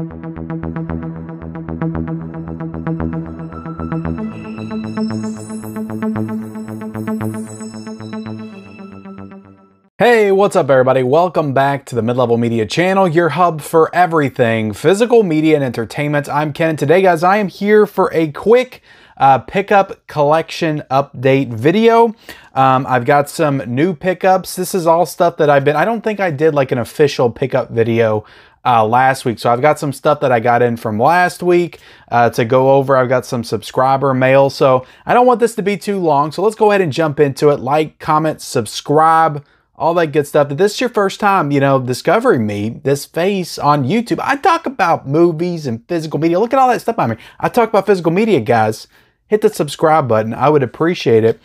Hey, what's up everybody? Welcome back to the Mid-Level Media channel, your hub for everything physical media and entertainment. I'm Ken. Today, guys, I am here for a quick uh, pickup collection update video. Um, I've got some new pickups. This is all stuff that I've been, I don't think I did like an official pickup video uh, last week. So I've got some stuff that I got in from last week uh, to go over. I've got some subscriber mail. So I don't want this to be too long. So let's go ahead and jump into it. Like, comment, subscribe all that good stuff. If this is your first time, you know, discovering me, this face on YouTube, I talk about movies and physical media. Look at all that stuff on me. I talk about physical media, guys. Hit the subscribe button. I would appreciate it.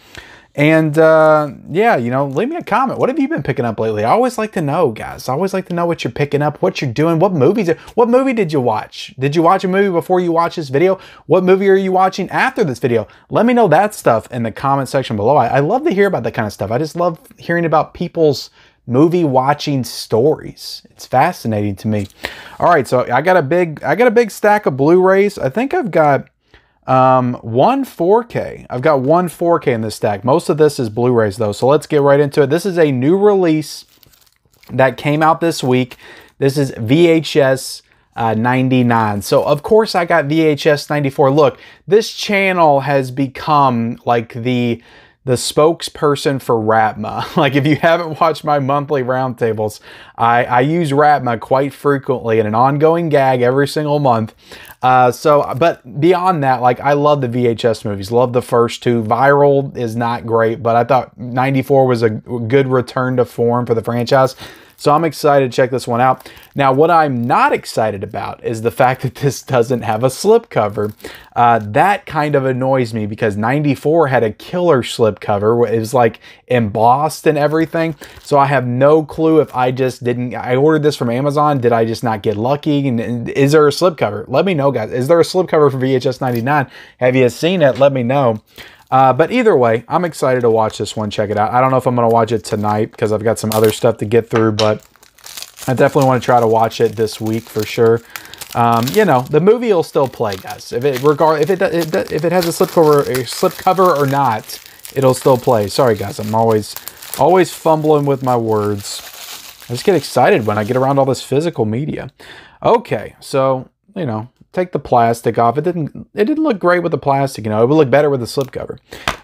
And uh, yeah, you know, leave me a comment. What have you been picking up lately? I always like to know, guys. I always like to know what you're picking up, what you're doing, what movies. What movie did you watch? Did you watch a movie before you watch this video? What movie are you watching after this video? Let me know that stuff in the comment section below. I, I love to hear about that kind of stuff. I just love hearing about people's movie watching stories. It's fascinating to me. All right, so I got a big I got a big stack of Blu-rays. I think I've got um, one 4K. I've got one 4K in this stack. Most of this is Blu-rays though, so let's get right into it. This is a new release that came out this week. This is VHS uh, 99. So of course I got VHS 94. Look, this channel has become like the the spokesperson for Raatma. like if you haven't watched my monthly roundtables, I, I use Raatma quite frequently in an ongoing gag every single month. Uh, so, but beyond that, like I love the VHS movies. Love the first two. Viral is not great, but I thought 94 was a good return to form for the franchise. So I'm excited to check this one out. Now, what I'm not excited about is the fact that this doesn't have a slipcover. Uh, that kind of annoys me because 94 had a killer slipcover. It was like embossed and everything. So I have no clue if I just didn't, I ordered this from Amazon. Did I just not get lucky? And, and is there a slipcover? Let me know, guys. Is there a slipcover for VHS 99? Have you seen it? Let me know. Uh, but either way, I'm excited to watch this one. Check it out. I don't know if I'm going to watch it tonight because I've got some other stuff to get through, but I definitely want to try to watch it this week for sure. Um, you know, the movie will still play, guys. If it regard if it if it has a slipcover a slipcover or not, it'll still play. Sorry, guys. I'm always always fumbling with my words. I just get excited when I get around all this physical media. Okay, so you know, take the plastic off. It didn't it didn't look great with the plastic, you know. It would look better with the slipcover.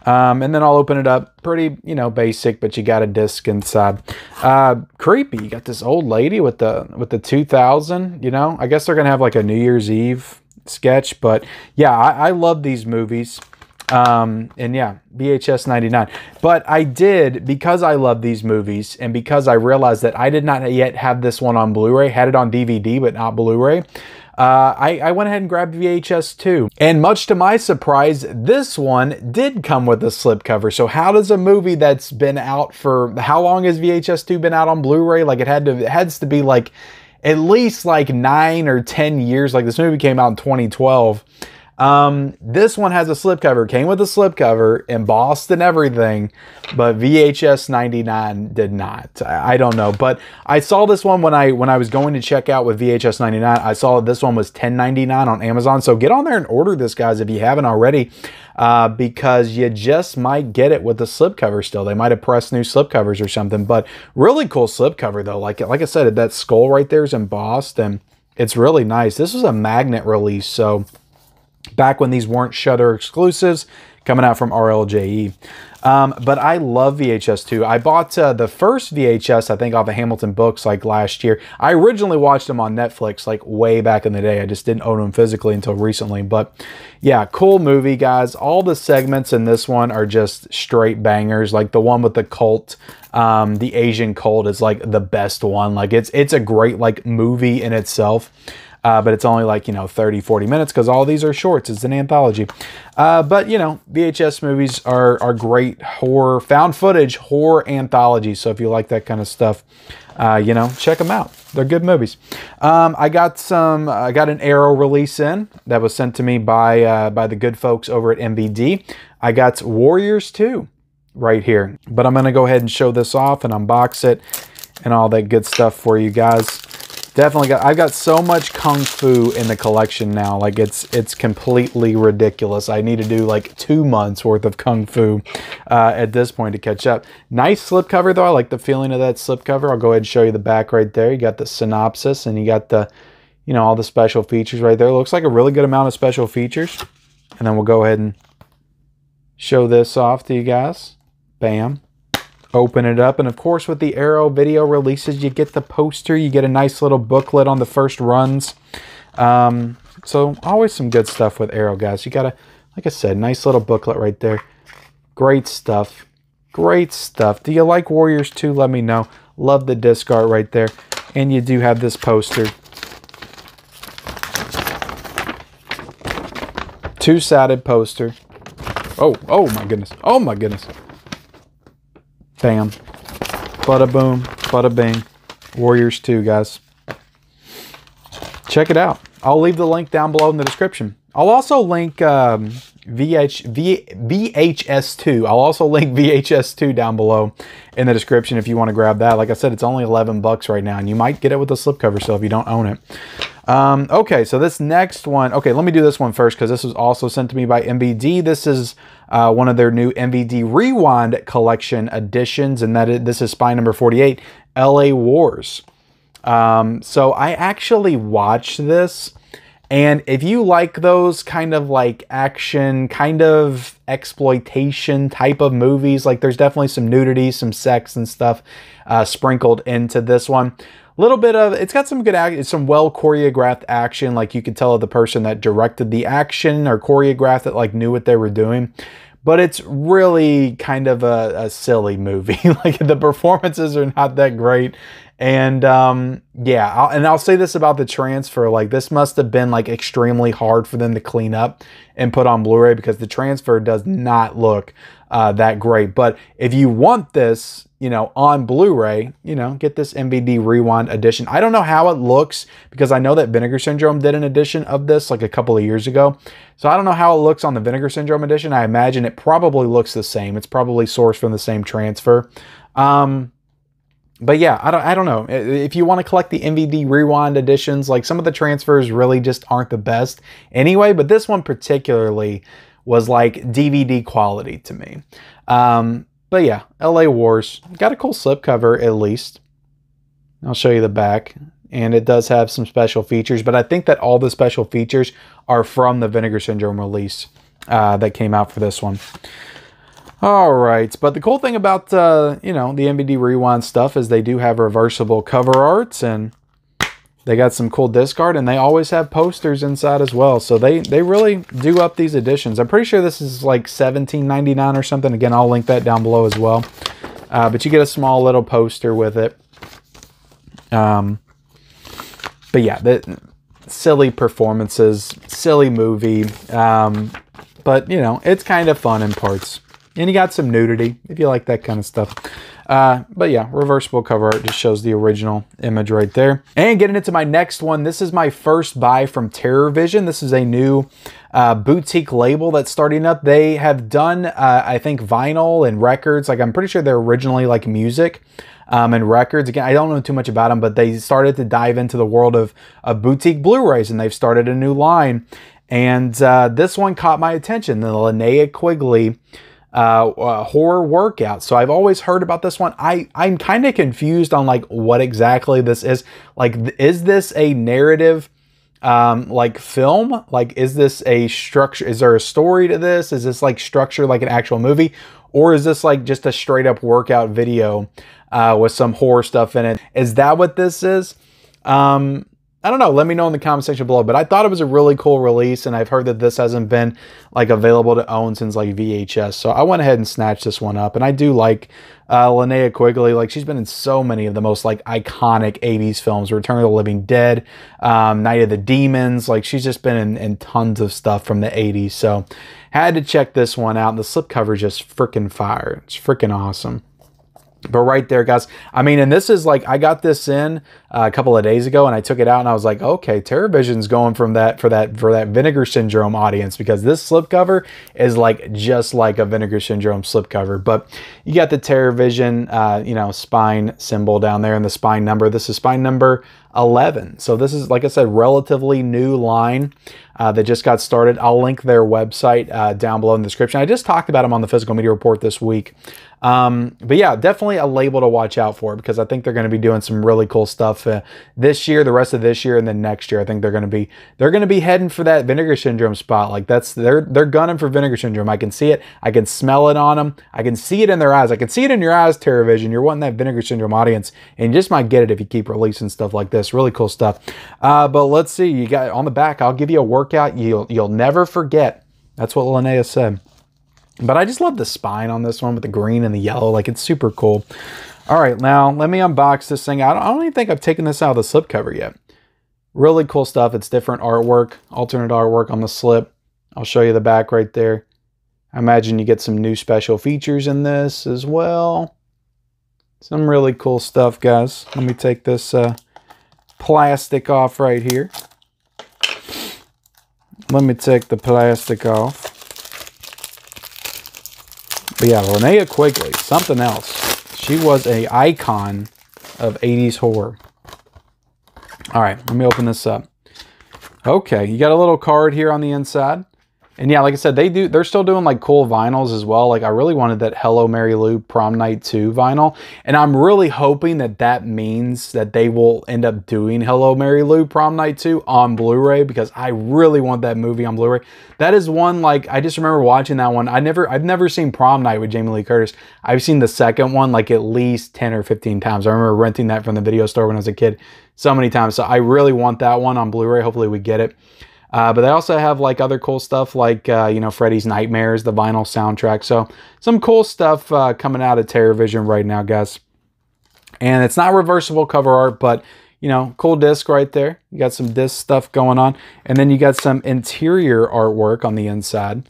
Um, and then I'll open it up. Pretty, you know, basic, but you got a disc inside. Uh, creepy. You got this old lady with the with the 2000, you know. I guess they're going to have like a New Year's Eve sketch, but yeah, I, I love these movies. Um, and yeah, VHS 99. But I did, because I love these movies and because I realized that I did not yet have this one on Blu-ray, had it on DVD, but not Blu-ray uh, I, I went ahead and grabbed VHS 2. And much to my surprise, this one did come with a slipcover. So how does a movie that's been out for, how long has VHS 2 been out on Blu-ray? Like it had to, it has to be like at least like nine or 10 years. Like this movie came out in 2012. Um, this one has a slipcover, came with a slipcover, embossed and everything, but VHS 99 did not. I, I, don't know, but I saw this one when I when I was going to check out with VHS 99. I saw this one was 10.99 on Amazon. So get on there and order this, guys, if you haven't already, uh, because you just might get it with the slipcover still. They might have pressed new slipcovers or something, but really cool slipcover though. Like like I said, that skull right there is embossed and it's really nice. This was a magnet release, so back when these weren't Shutter exclusives coming out from RLJE. Um, but I love VHS too. I bought uh, the first VHS, I think, off of Hamilton Books like last year. I originally watched them on Netflix like way back in the day. I just didn't own them physically until recently. But yeah, cool movie, guys. All the segments in this one are just straight bangers. Like the one with the cult, um, the Asian cult is like the best one. Like it's it's a great like movie in itself uh, but it's only like, you know, 30, 40 minutes because all these are shorts. It's an anthology. Uh, but, you know, VHS movies are, are great horror, found footage horror anthologies. So if you like that kind of stuff, uh, you know, check them out. They're good movies. Um, I got some, I got an Arrow release in that was sent to me by, uh, by the good folks over at MVD. I got Warriors 2 right here, but I'm going to go ahead and show this off and unbox it and all that good stuff for you guys. Definitely got I've got so much kung fu in the collection now like it's it's completely ridiculous. I need to do like two months worth of kung fu uh, at this point to catch up. Nice slipcover though. I like the feeling of that slipcover I'll go ahead and show you the back right there. You got the synopsis and you got the you know all the special features right there. Looks like a really good amount of special features. And then we'll go ahead and show this off to you guys. Bam open it up. And of course, with the Arrow video releases, you get the poster, you get a nice little booklet on the first runs. Um, so always some good stuff with Arrow, guys. You got a, like I said, nice little booklet right there. Great stuff. Great stuff. Do you like Warriors 2? Let me know. Love the disc art right there. And you do have this poster. Two-sided poster. Oh, oh my goodness. Oh my goodness. Bam. Bada boom. Bada bing. Warriors 2, guys. Check it out. I'll leave the link down below in the description. I'll also link um, VH, v, VHS2. I'll also link VHS2 down below in the description if you want to grab that. Like I said, it's only 11 bucks right now, and you might get it with the slipcover still if you don't own it. Um, okay, so this next one, okay, let me do this one first because this was also sent to me by MVD. This is uh, one of their new MVD Rewind collection editions, and that is, this is spy number 48, LA Wars. Um, so I actually watched this, and if you like those kind of like action, kind of exploitation type of movies, like there's definitely some nudity, some sex and stuff uh, sprinkled into this one. A little bit of it's got some good act some well choreographed action like you could tell of the person that directed the action or choreographed it like knew what they were doing. But it's really kind of a, a silly movie. Like the performances are not that great and um, yeah I'll, and i'll say this about the transfer like this must have been like extremely hard for them to clean up and put on blu-ray because the transfer does not look uh, that great but if you want this you know, on Blu-ray, you know, get this MVD Rewind edition. I don't know how it looks because I know that Vinegar Syndrome did an edition of this like a couple of years ago. So I don't know how it looks on the Vinegar Syndrome edition. I imagine it probably looks the same. It's probably sourced from the same transfer. Um, but yeah, I don't, I don't know. If you want to collect the MVD Rewind editions, like some of the transfers really just aren't the best anyway, but this one particularly was like DVD quality to me. Um, but yeah, LA Wars. Got a cool slipcover at least. I'll show you the back. And it does have some special features, but I think that all the special features are from the Vinegar Syndrome release uh, that came out for this one. All right, but the cool thing about, uh, you know, the MVD Rewind stuff is they do have reversible cover arts and they got some cool discard and they always have posters inside as well. So they, they really do up these editions. I'm pretty sure this is like $17.99 or something. Again, I'll link that down below as well. Uh, but you get a small little poster with it. Um, but yeah, the silly performances, silly movie. Um, but you know, it's kind of fun in parts. And you got some nudity if you like that kind of stuff. Uh, but yeah, reversible cover art just shows the original image right there. And getting into my next one, this is my first buy from Terror Vision. This is a new uh, boutique label that's starting up. They have done, uh, I think, vinyl and records. Like I'm pretty sure they're originally like music. Um, and records. Again, I don't know too much about them, but they started to dive into the world of, of boutique Blu-rays and they've started a new line. And uh, this one caught my attention, the Linnea Quigley uh, uh, horror workout. So I've always heard about this one. I I'm kind of confused on like what exactly this is. Like, is this a narrative? Um, like film? Like, is this a structure? Is there a story to this? Is this like structured like an actual movie? Or is this like just a straight up workout video uh, with some horror stuff in it? Is that what this is? Um, I don't know. Let me know in the comment section below. But I thought it was a really cool release, and I've heard that this hasn't been like available to own since like VHS. So I went ahead and snatched this one up, and I do like uh, Linnea Quigley. Like she's been in so many of the most like iconic '80s films: Return of the Living Dead, um, Night of the Demons. Like she's just been in, in tons of stuff from the '80s. So had to check this one out. And the slipcover is just freaking fire. It's freaking awesome. But right there, guys. I mean, and this is like I got this in uh, a couple of days ago, and I took it out, and I was like, okay, Terror Vision's going from that for that for that Vinegar Syndrome audience because this slipcover is like just like a Vinegar Syndrome slipcover. But you got the Terror Vision, uh, you know, spine symbol down there and the spine number. This is spine number 11. So this is, like I said, relatively new line uh, that just got started. I'll link their website uh, down below in the description. I just talked about them on the Physical Media Report this week. Um, but yeah, definitely a label to watch out for because I think they're going to be doing some really cool stuff uh, this year, the rest of this year, and then next year. I think they're going to be they're going to be heading for that Vinegar Syndrome spot. Like that's they're they're gunning for Vinegar Syndrome. I can see it. I can smell it on them. I can see it in their eyes. I can see it in your eyes, Terror Vision. You're wanting that Vinegar Syndrome audience, and you just might get it if you keep releasing stuff like this. Really cool stuff. Uh, but let's see. You got on the back. I'll give you a workout. You'll you'll never forget. That's what Linnea said. But I just love the spine on this one with the green and the yellow. Like, it's super cool. All right, now let me unbox this thing. I don't, I don't even think I've taken this out of the slipcover yet. Really cool stuff. It's different artwork, alternate artwork on the slip. I'll show you the back right there. I imagine you get some new special features in this as well. Some really cool stuff, guys. Let me take this uh, plastic off right here. Let me take the plastic off. But yeah, Linnea Quigley, something else. She was a icon of 80s horror. All right, let me open this up. Okay, you got a little card here on the inside. And yeah, like I said, they do they're still doing like cool vinyls as well. Like I really wanted that Hello Mary Lou Prom Night 2 vinyl, and I'm really hoping that that means that they will end up doing Hello Mary Lou Prom Night 2 on Blu-ray because I really want that movie on Blu-ray. That is one like I just remember watching that one. I never I've never seen Prom Night with Jamie Lee Curtis. I've seen the second one like at least 10 or 15 times. I remember renting that from the video store when I was a kid so many times. So I really want that one on Blu-ray. Hopefully we get it. Uh, but they also have like other cool stuff like, uh, you know, Freddy's Nightmares, the vinyl soundtrack. So some cool stuff uh, coming out of Terror Vision right now, guys. And it's not reversible cover art, but, you know, cool disc right there. You got some disc stuff going on. And then you got some interior artwork on the inside.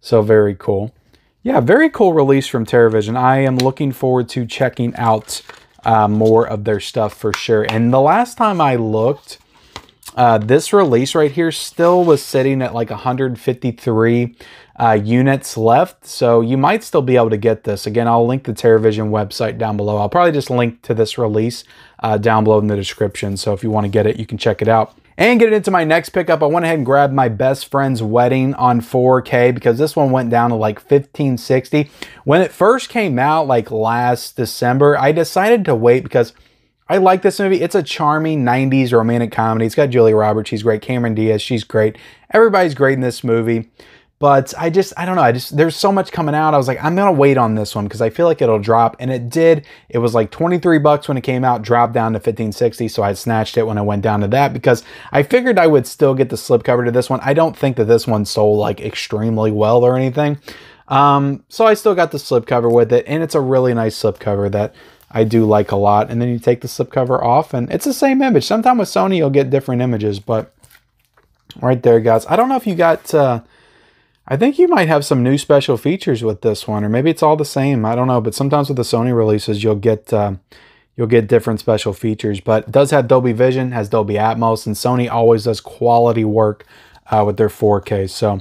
So very cool. Yeah, very cool release from Terror Vision. I am looking forward to checking out uh, more of their stuff for sure. And the last time I looked, uh, this release right here still was sitting at like 153 uh, units left, so you might still be able to get this. Again, I'll link the Terror Vision website down below. I'll probably just link to this release uh, down below in the description, so if you want to get it, you can check it out. And get into my next pickup, I went ahead and grabbed my best friend's wedding on 4K because this one went down to like 1560. When it first came out, like last December, I decided to wait because I like this movie. It's a charming 90s romantic comedy. It's got Julia Roberts. She's great. Cameron Diaz. She's great. Everybody's great in this movie. But I just, I don't know. I just, there's so much coming out. I was like, I'm going to wait on this one because I feel like it'll drop. And it did. It was like 23 bucks when it came out, dropped down to 1560. So I snatched it when I went down to that because I figured I would still get the slipcover to this one. I don't think that this one sold like extremely well or anything. Um, so I still got the slipcover with it. And it's a really nice slipcover that I do like a lot. And then you take the slipcover off and it's the same image. Sometimes with Sony, you'll get different images, but right there, guys. I don't know if you got, uh, I think you might have some new special features with this one, or maybe it's all the same. I don't know, but sometimes with the Sony releases, you'll get, uh, you'll get different special features, but does have Dolby Vision, has Dolby Atmos, and Sony always does quality work uh, with their 4K. So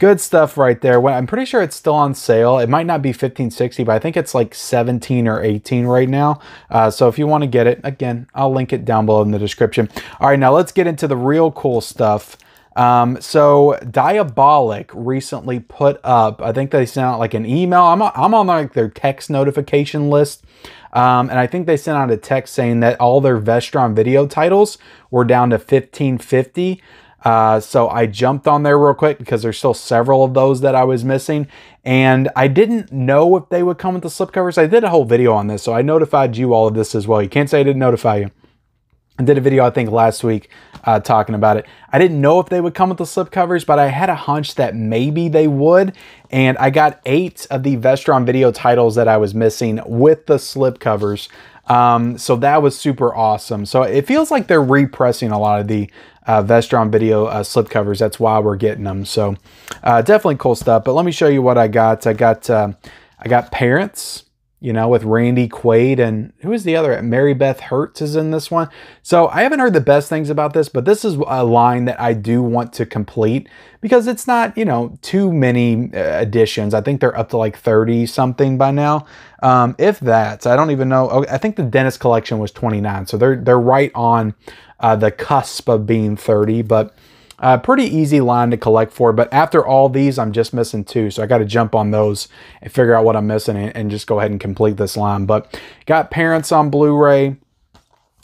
Good stuff right there. I'm pretty sure it's still on sale. It might not be 1560, but I think it's like 17 or 18 right now. Uh, so if you want to get it, again, I'll link it down below in the description. All right, now let's get into the real cool stuff. Um, so Diabolik recently put up, I think they sent out like an email. I'm, I'm on like their text notification list. Um, and I think they sent out a text saying that all their Vestron video titles were down to 1550. Uh, so I jumped on there real quick because there's still several of those that I was missing. And I didn't know if they would come with the slipcovers. I did a whole video on this, so I notified you all of this as well. You can't say I didn't notify you. I did a video, I think, last week uh, talking about it. I didn't know if they would come with the slipcovers, but I had a hunch that maybe they would. And I got eight of the Vestron video titles that I was missing with the slipcovers. Um, so that was super awesome. So it feels like they're repressing a lot of the uh, Vestron video uh, slipcovers. That's why we're getting them. So uh, definitely cool stuff. But let me show you what I got. I got uh, I got Parents. you know, with Randy Quaid and who is the other? Mary Beth Hurt is in this one. So I haven't heard the best things about this, but this is a line that I do want to complete because it's not, you know, too many uh, additions. I think they're up to like 30 something by now. Um, if that, I don't even know. Oh, I think the Dennis collection was 29. So they're, they're right on uh, the cusp of being 30, but uh, pretty easy line to collect for, but after all these, I'm just missing two. So I got to jump on those and figure out what I'm missing and, and just go ahead and complete this line. But got Parents on Blu-ray.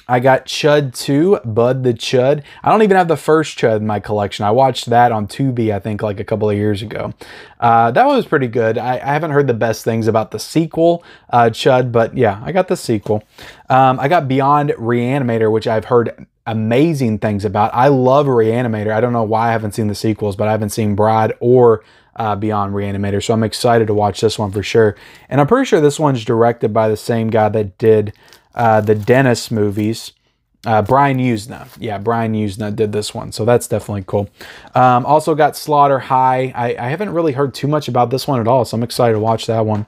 I got Chud 2, Bud the Chud. I don't even have the first Chud in my collection. I watched that on Tubi, I think, like a couple of years ago. Uh, that was pretty good. I, I, haven't heard the best things about the sequel, uh, Chud, but yeah, I got the sequel. Um, I got Beyond Reanimator, which I've heard amazing things about. I love Reanimator. I don't know why I haven't seen the sequels, but I haven't seen Bride or uh, Beyond Reanimator, so I'm excited to watch this one for sure. And I'm pretty sure this one's directed by the same guy that did uh, the Dennis movies. Uh, Brian Yuzna. Yeah, Brian Yuzna did this one, so that's definitely cool. Um, also got Slaughter High. I, I, haven't really heard too much about this one at all, so I'm excited to watch that one.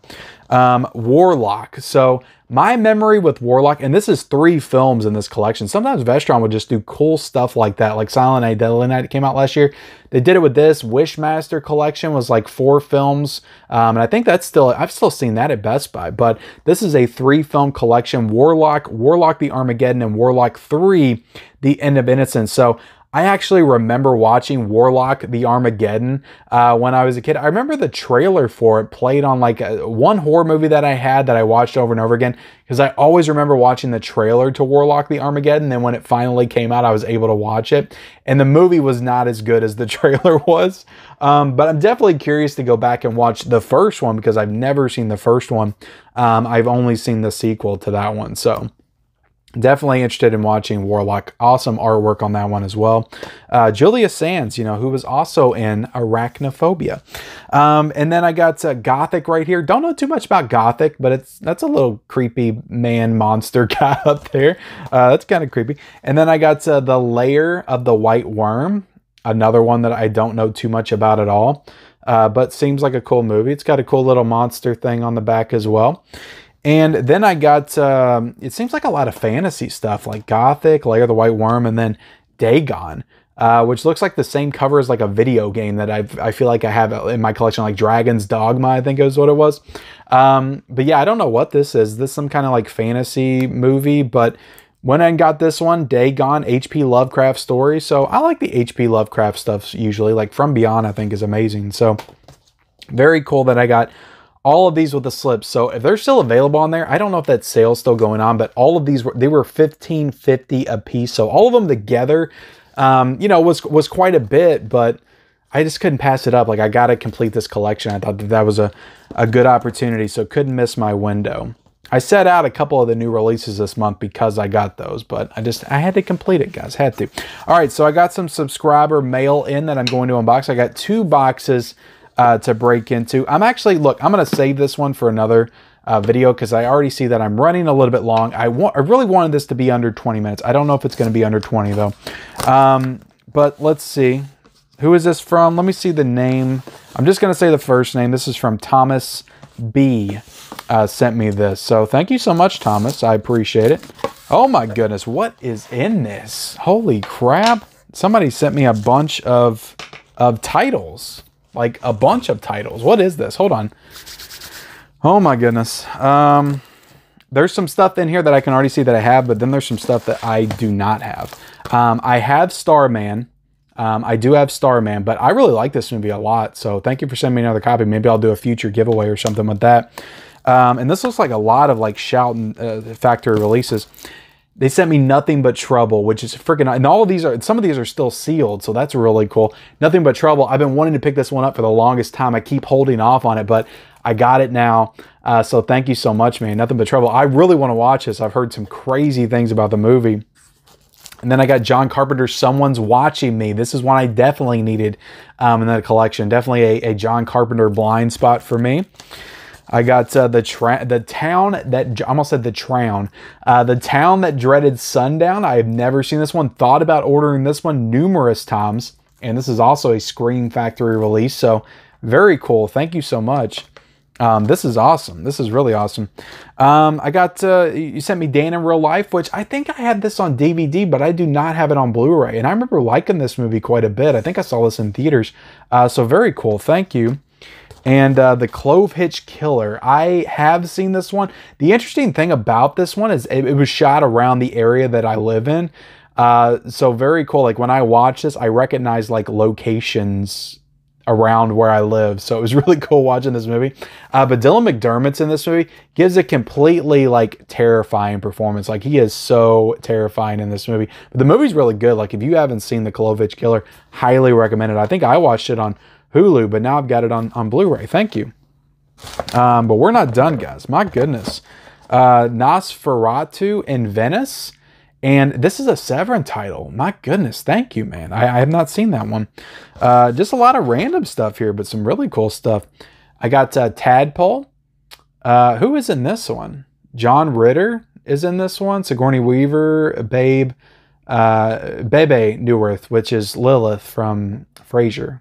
Um, Warlock. So my memory with Warlock, and this is three films in this collection. Sometimes Vestron would just do cool stuff like that, like Silent Night, Deadly Night came out last year. They did it with this. Wishmaster collection was like four films, um, and I think that's still I've still seen that at Best Buy. But this is a three film collection: Warlock, Warlock the Armageddon, and Warlock Three: The End of Innocence. So I actually remember watching Warlock the Armageddon uh, when I was a kid. I remember the trailer for it played on like a, one horror movie that I had that I watched over and over again because I always remember watching the trailer to Warlock the Armageddon. Then when it finally came out, I was able to watch it. And the movie was not as good as the trailer was. Um, but I'm definitely curious to go back and watch the first one because I've never seen the first one. Um, I've only seen the sequel to that one. So definitely interested in watching Warlock. Awesome artwork on that one as well. Uh, Julian Sands, you know, who was also in Arachnophobia. Um, and then I got uh, Gothic right here. Don't know too much about Gothic, but it's that's a little creepy man monster guy up there. Uh, that's kind of creepy. And then I got uh, The Lair of the White Worm. Another one that I don't know too much about at all. Uh, but seems like a cool movie. It's got a cool little monster thing on the back as well. And then I got, um, it seems like a lot of fantasy stuff like Gothic, of the White Worm, and then Dagon, uh, which looks like the same cover as like a video game that i I feel like I have in my collection, like Dragon's Dogma, I think is what it was. Um, but yeah, I don't know what this is. This is some kind of like fantasy movie, but went and got this one, Dagon, H.P. Lovecraft story. So I like the H.P. Lovecraft stuff usually. Like From Beyond, I think is amazing. So very cool that I got all of these with the slips. So if they're still available on there, I don't know if that sale's still going on, but all of these were they were 15.50 a piece. So all of them together, um, you know, was was quite a bit, but I just couldn't pass it up. Like I got to complete this collection. I thought that that was a, a good opportunity, so couldn't miss my window. I set out a couple of the new releases this month because I got those, but I just I had to complete it, guys. Had to. All right, so I got some subscriber mail in that I'm going to unbox. I got two boxes uh, to break into. I'm actually, look, I'm going to save this one for another uh, video because I already see that I'm running a little bit long. I want, I really wanted this to be under 20 minutes. I don't know if it's going to be under 20 though. Um, but let's see. Who is this from? Let me see the name. I'm just going to say the first name. This is from Thomas B. Uh, sent me this. So thank you so much, Thomas. I appreciate it. Oh my goodness. What is in this? Holy crap. Somebody sent me a bunch of, of titles like a bunch of titles. What is this? Hold on. Oh my goodness. Um, there's some stuff in here that I can already see that I have, but then there's some stuff that I do not have. Um, I have Starman. Um, I do have Starman, but I really like this movie a lot. So thank you for sending me another copy. Maybe I'll do a future giveaway or something with that. Um, and this looks like a lot of like Shout uh, factory releases. They sent me nothing but trouble, which is freaking. And all of these are some of these are still sealed, so that's really cool. Nothing but trouble. I've been wanting to pick this one up for the longest time. I keep holding off on it, but I got it now. Uh, so thank you so much, man. Nothing but trouble. I really want to watch this. I've heard some crazy things about the movie. And then I got John Carpenter's Someone's Watching Me. This is one I definitely needed um, in that collection. Definitely a, a John Carpenter blind spot for me. I got uh, the tra- the town that almost said the town, uh, the town that dreaded sundown. I have never seen this one. Thought about ordering this one numerous times, and this is also a Scream Factory release. So very cool. Thank you so much. Um, this is awesome. This is really awesome. Um, I got, uh, you sent me Dan in Real Life, which I think I had this on DVD, but I do not have it on Blu-ray. And I remember liking this movie quite a bit. I think I saw this in theaters. Uh, so very cool. Thank you. And uh, the Clove Hitch Killer. I have seen this one. The interesting thing about this one is it, it was shot around the area that I live in. Uh, so very cool. Like when I watch this, I recognize like locations around where I live. So it was really cool watching this movie. Uh, but Dylan McDermott's in this movie gives a completely like terrifying performance. Like he is so terrifying in this movie. But the movie's really good. Like if you haven't seen The Clove Hitch Killer, highly recommend it. I think I watched it on Hulu, but now I've got it on, on Blu-ray. Thank you. Um, but we're not done, guys. My goodness. Uh, Nosferatu in Venice. And this is a Severin title. My goodness, thank you, man. I, I have not seen that one. Uh, just a lot of random stuff here, but some really cool stuff. I got uh, Tadpole. Uh, who is in this one? John Ritter is in this one. Sigourney Weaver, Babe, uh, Bebe Neuwirth, which is Lilith from Frasier.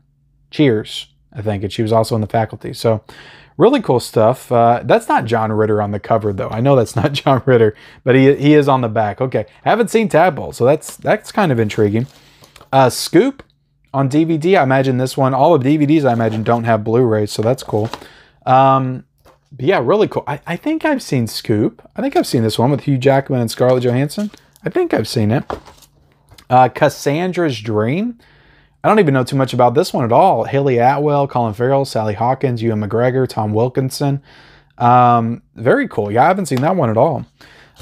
Cheers, I think. And she was also in the faculty. So Really cool stuff. Uh, that's not John Ritter on the cover, though. I know that's not John Ritter, but he, he is on the back. Okay, haven't seen Tadpole, so that's that's kind of intriguing. Uh, Scoop on DVD. I imagine this one, all of DVDs I imagine don't have Blu-rays, so that's cool. Um, but yeah, really cool. I, I think I've seen Scoop. I think I've seen this one with Hugh Jackman and Scarlett Johansson. I think I've seen it. Uh, Cassandra's Dream. I don't even know too much about this one at all. Hayley Atwell, Colin Farrell, Sally Hawkins, Ewan McGregor, Tom Wilkinson. Um, very cool. Yeah, I haven't seen that one at all.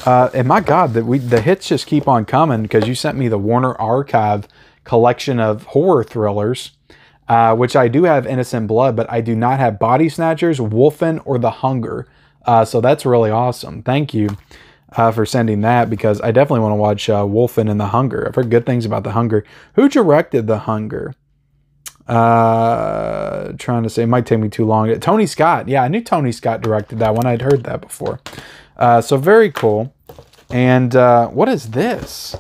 Uh, and my God, the, we, the hits just keep on coming because you sent me the Warner Archive collection of horror thrillers, uh, which I do have Innocent Blood, but I do not have Body Snatchers, Wolfen, or The Hunger. Uh, so that's really awesome. Thank you uh, for sending that because I definitely want to watch uh, Wolfen and The Hunger. I've heard good things about The Hunger. Who directed The Hunger? Uh, trying to say, it might take me too long. Tony Scott. Yeah, I knew Tony Scott directed that one. I'd heard that before. Uh, so very cool. And uh, what is this?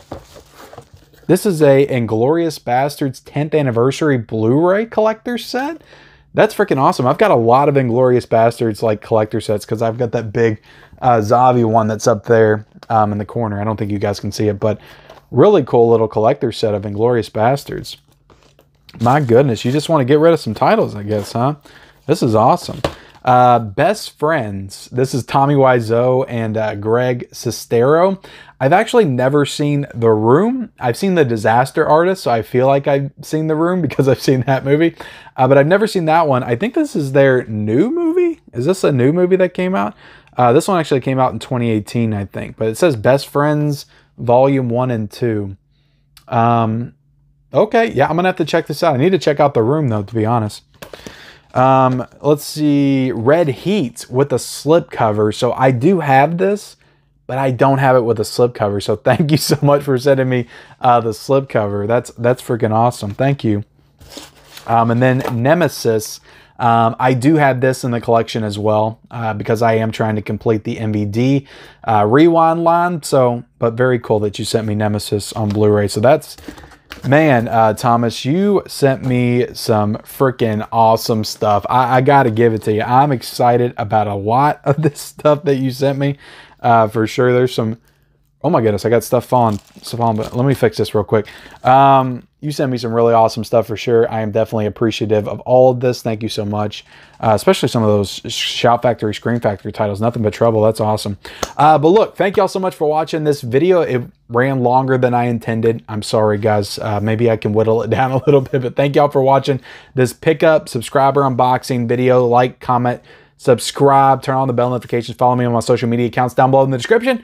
This is a Inglourious Basterds 10th anniversary Blu-ray collector set. That's freaking awesome. I've got a lot of Inglourious Basterds like collector sets because I've got that big uh, Zavvi one that's up there um, in the corner. I don't think you guys can see it, but really cool little collector set of Inglourious Basterds. My goodness, you just want to get rid of some titles, I guess, huh? This is awesome. Uh, Best Friends. This is Tommy Wiseau and uh, Greg Sestero. I've actually never seen The Room. I've seen The Disaster Artist, so I feel like I've seen The Room because I've seen that movie. Uh, but I've never seen that one. I think this is their new movie. Is this a new movie that came out? Uh, this one actually came out in 2018, I think, but it says Best Friends Volume 1 and 2. Um, okay, yeah, I'm going to have to check this out. I need to check out the room, though, to be honest. Um, let's see, Red Heat with a slip cover. So I do have this, but I don't have it with a slip cover. So thank you so much for sending me uh, the slip cover. That's that's freaking awesome. Thank you. Um, and then Nemesis. Um, I do have this in the collection as well uh, because I am trying to complete the MVD uh, rewind line. So, but very cool that you sent me Nemesis on Blu-ray. So that's, man, uh, Thomas, you sent me some freaking awesome stuff. I, I got to give it to you. I'm excited about a lot of this stuff that you sent me uh, for sure. There's some Oh my goodness, I got stuff falling, stuff falling, but let me fix this real quick. Um, you sent me some really awesome stuff for sure. I am definitely appreciative of all of this. Thank you so much. Uh, especially some of those Shout Factory, Scream Factory titles. Nothing but trouble. That's awesome. Uh, but look, thank y'all so much for watching this video. It ran longer than I intended. I'm sorry, guys. Uh, maybe I can whittle it down a little bit, but thank y'all for watching this pickup subscriber unboxing video. Like, comment, subscribe, turn on the bell notifications, follow me on my social media accounts down below in the description